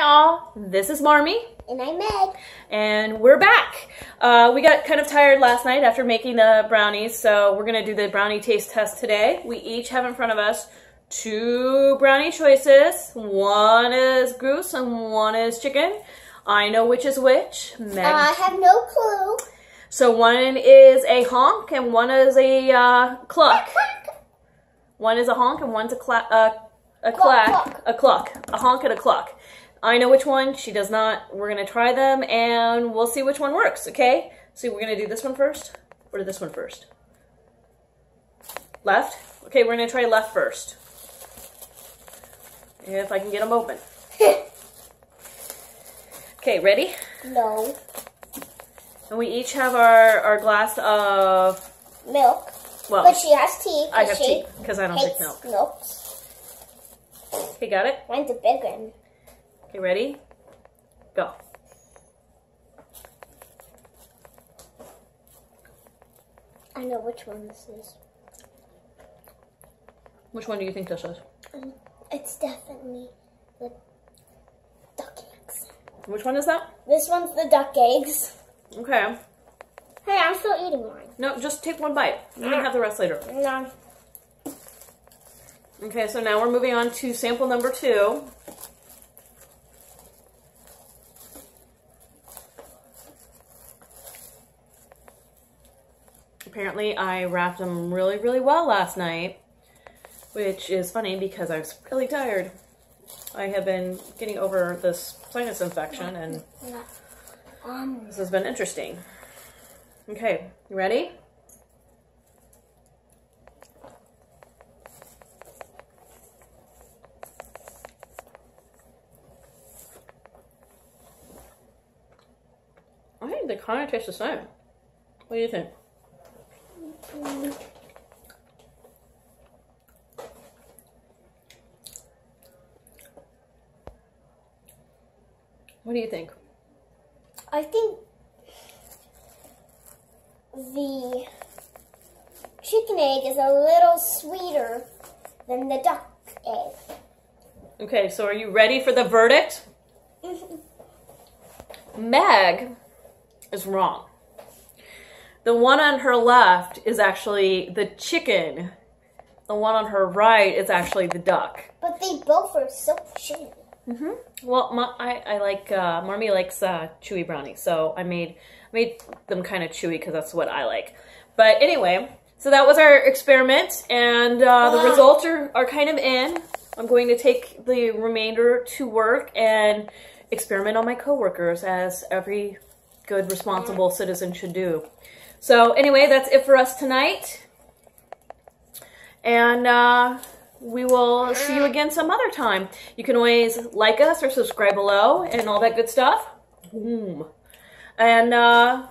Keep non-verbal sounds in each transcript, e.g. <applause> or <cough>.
y'all. This is Marmee. And I'm Meg. And we're back. Uh, we got kind of tired last night after making the brownies, so we're going to do the brownie taste test today. We each have in front of us two brownie choices. One is goose and one is chicken. I know which is which. Meg. I have no clue. So one is a honk and one is a uh, cluck. One is a honk and one's a, cla uh, a clack, a cluck, a honk and a cluck. I know which one, she does not. We're gonna try them and we'll see which one works, okay? So we're gonna do this one first, or this one first? Left? Okay, we're gonna try left first. If I can get them open. <laughs> okay, ready? No. And we each have our, our glass of... Milk. Well, but she has tea. I have tea, because I don't drink milk. milk. Okay, got it? Mine's a big one. Okay, ready? Go. I know which one this is. Which one do you think this is? Um, it's definitely the duck eggs. Which one is that? This one's the duck eggs. Okay. Hey, I'm still eating mine. No, just take one bite. You can have the rest later. No. Okay, so now we're moving on to sample number two. Apparently I wrapped them really, really well last night, which is funny because I was really tired. I have been getting over this sinus infection and this has been interesting. Okay, you ready? I think they kind of taste the same. What do you think? What do you think? I think the chicken egg is a little sweeter than the duck egg. Okay, so are you ready for the verdict? <laughs> Meg is wrong. The one on her left is actually the chicken. The one on her right is actually the duck. But they both are so chewy. Mm-hmm. Well, my, I, I like, uh, Marmee likes uh, chewy brownies, so I made made them kind of chewy because that's what I like. But anyway, so that was our experiment, and uh, the results are, are kind of in. I'm going to take the remainder to work and experiment on my coworkers, as every good, responsible citizen should do. So anyway, that's it for us tonight. And uh, we will see you again some other time. You can always like us or subscribe below and all that good stuff. Boom. And uh,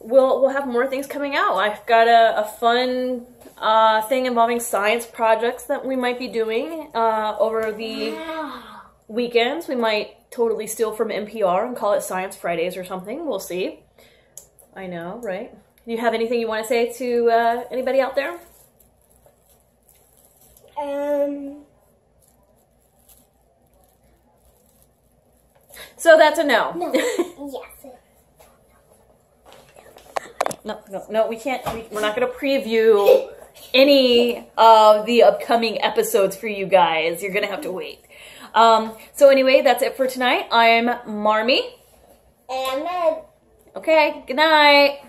we'll we'll have more things coming out. I've got a, a fun uh, thing involving science projects that we might be doing uh, over the weekends. We might totally steal from NPR and call it Science Fridays or something. We'll see. I know, right? Do you have anything you want to say to uh, anybody out there? Um. So that's a no. No. <laughs> yes. No, no, no, we can't. We, we're not going to preview any of the upcoming episodes for you guys. You're going to have to wait. Um, so anyway, that's it for tonight. I'm Marmee. And Meg. Okay, good night.